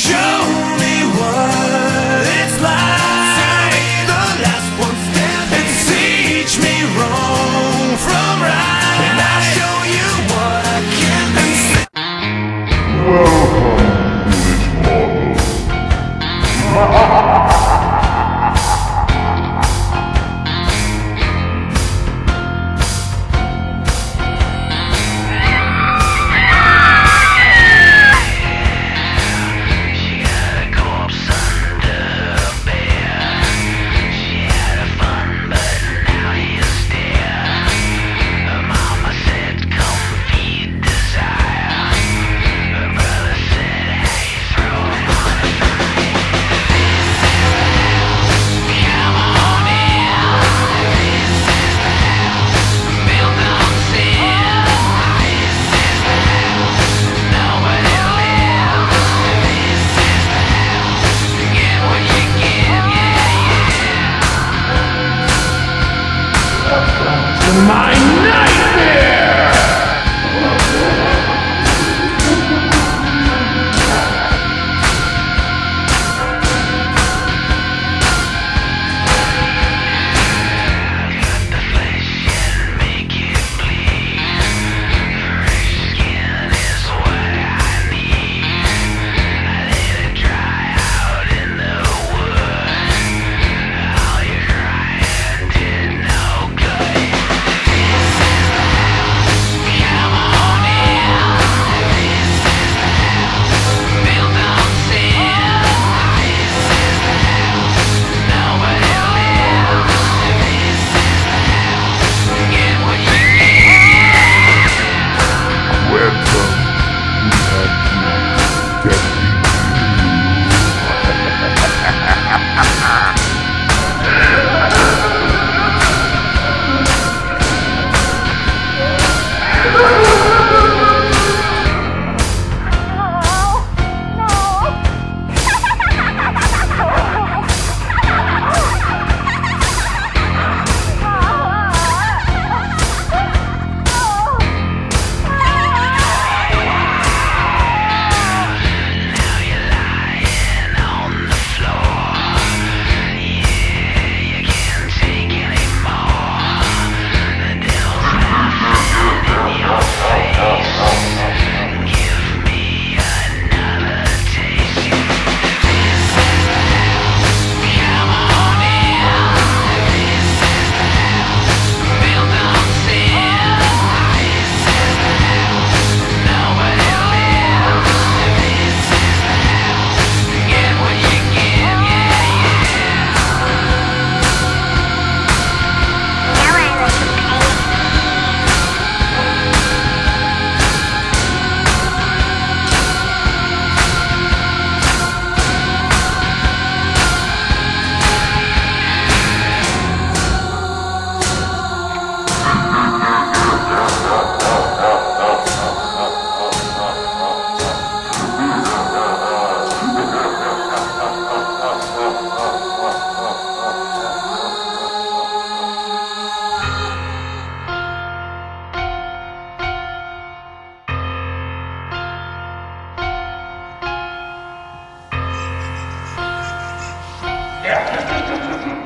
Show My to Gracias.